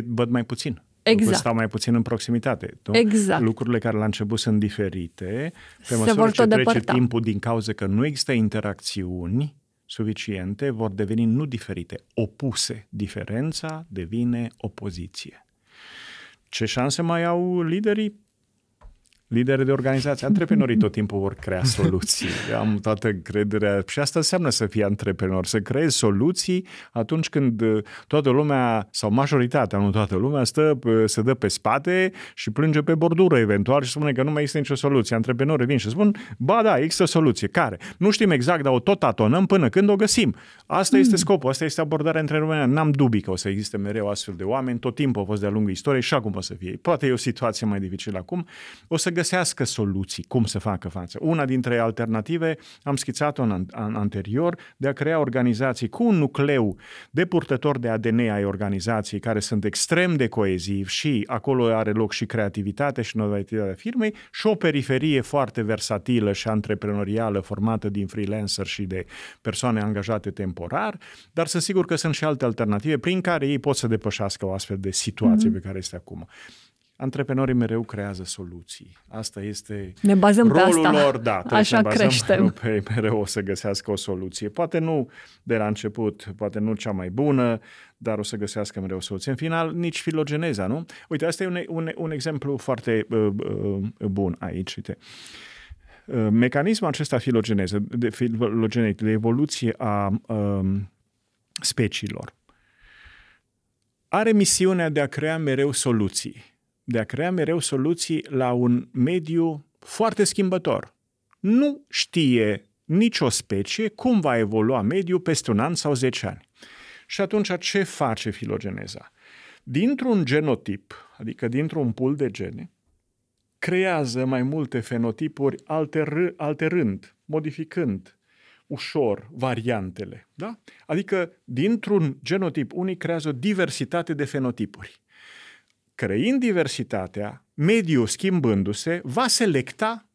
văd mai puțin. Exact. Stau mai puțin în proximitate. Nu? Exact. Lucrurile care la început sunt diferite, pe măsură se vor ce trece depărta. timpul din cauza că nu există interacțiuni suficiente, vor deveni nu diferite, opuse. Diferența devine opoziție. Ce șanse mai au liderii? Lideri de organizație, antreprenorii tot timpul vor crea (laughs) soluții. Eu am toată crederea și asta înseamnă să fii antreprenor, să creezi soluții atunci când uh, toată lumea sau majoritatea, nu toată lumea, stă, uh, se dă pe spate și plânge pe bordură eventual și spune că nu mai există nicio soluție. Antreprenorii vin și spun, ba da, există o soluție. Care? Nu știm exact, dar o tot atonăm până când o găsim. Asta este hmm. scopul, asta este abordarea între România. N-am dubii că o să existe mereu astfel de oameni, tot timpul au fost de-a lungul istoriei și acum o să fie. Poate e o situație mai dificilă acum. O să găsească soluții, cum să facă față. Una dintre alternative, am schițat-o în, în anterior, de a crea organizații cu un nucleu de purtători de ADN ai organizației care sunt extrem de coezivi și acolo are loc și creativitate și novativitatea firmei și o periferie foarte versatilă și antreprenorială formată din freelancer și de persoane angajate temporar, dar sunt sigur că sunt și alte alternative prin care ei pot să depășească o astfel de situație mm-hmm. pe care este acum antreprenorii mereu creează soluții. Asta este ne bazăm rolul pe asta. lor, da, Așa să ne bazăm creștem. (laughs) Pe, mereu o să găsească o soluție. Poate nu de la început, poate nu cea mai bună, dar o să găsească mereu o soluție. În final, nici filogeneza, nu? Uite, asta e un, un, un exemplu foarte uh, uh, bun aici. Uite. uh, mecanismul acesta filogeneză, de, filogenetic, de evoluție a um, speciilor, are misiunea de a crea mereu soluții. De a crea mereu soluții la un mediu foarte schimbător. Nu știe nicio specie cum va evolua mediul peste un an sau 10 ani. Și atunci ce face filogeneza? Dintr-un genotip, adică dintr-un pool de gene, creează mai multe fenotipuri alter, alterând, modificând ușor variantele. Da? Adică dintr-un genotip unic creează o diversitate de fenotipuri. Creând diversitatea, mediul schimbându-se, va selecta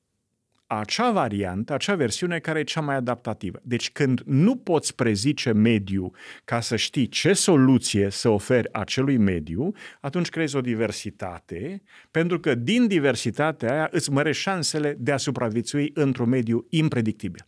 acea variantă, acea versiune care e cea mai adaptativă. Deci când nu poți prezice mediu ca să știi ce soluție să oferi acelui mediu, atunci creezi o diversitate, pentru că din diversitatea aia îți mărești șansele de a supraviețui într-un mediu impredictibil.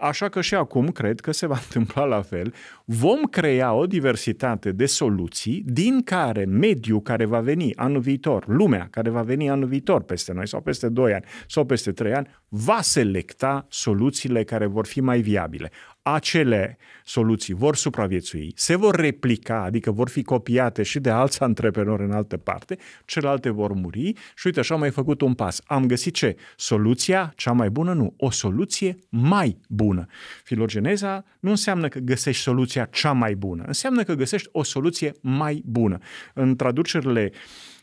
Așa că și acum cred că se va (laughs) întâmpla la fel. Vom crea o diversitate de soluții din care mediul care va veni anul viitor, lumea care va veni anul viitor peste noi sau peste 2 ani sau peste 3 ani, va selecta soluțiile care vor fi mai viabile acele soluții vor supraviețui, se vor replica, adică vor fi copiate și de alți antreprenori în altă parte, celelalte vor muri și uite, așa am mai făcut un pas. Am găsit ce? Soluția cea mai bună? Nu, o soluție mai bună. Filogeneza nu înseamnă că găsești soluția cea mai bună, înseamnă că găsești o soluție mai bună. În traducerile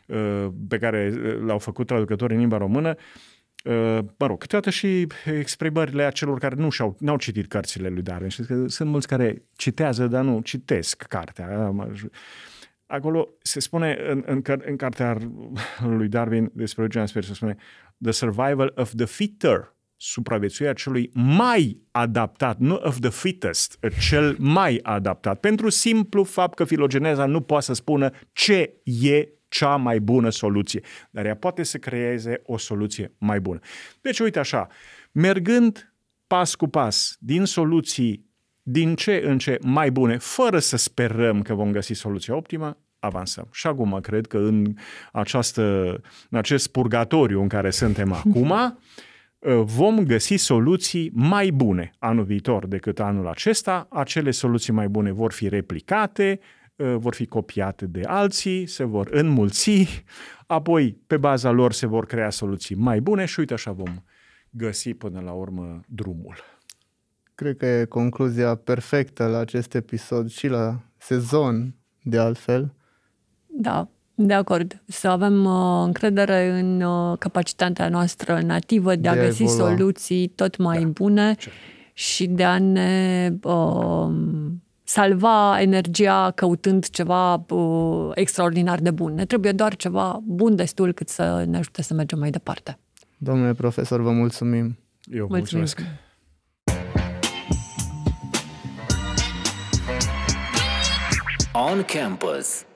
uh, pe care uh, le-au făcut traducătorii în limba română, Uh, mă rog, câteodată și exprimările acelor care nu și-au, n-au citit cărțile lui Darwin. Știți că sunt mulți care citează, dar nu citesc cartea. Acolo se spune în, în, în cartea lui Darwin despre Eugen Asper, se spune The survival of the fitter, supraviețuirea celui mai adaptat, nu of the fittest, cel mai adaptat, pentru simplu fapt că filogeneza nu poate să spună ce e cea mai bună soluție, dar ea poate să creeze o soluție mai bună. Deci, uite așa, mergând pas cu pas din soluții din ce în ce mai bune, fără să sperăm că vom găsi soluția optimă, avansăm. Și acum cred că în, această, în acest purgatoriu în care suntem (laughs) acum, vom găsi soluții mai bune anul viitor decât anul acesta. Acele soluții mai bune vor fi replicate, Uh, vor fi copiate de alții, se vor înmulți, apoi pe baza lor se vor crea soluții mai bune și uite așa vom găsi până la urmă drumul. Cred că e concluzia perfectă la acest episod și la sezon, de altfel. Da, de acord. Să avem uh, încredere în uh, capacitatea noastră nativă de, de a găsi evolua. soluții tot mai da. bune Ce? și de a ne uh, salva energia căutând ceva uh, extraordinar de bun. Ne trebuie doar ceva bun destul cât să ne ajute să mergem mai departe. Domnule profesor, vă mulțumim. Eu mulțumesc. mulțumesc. On Campus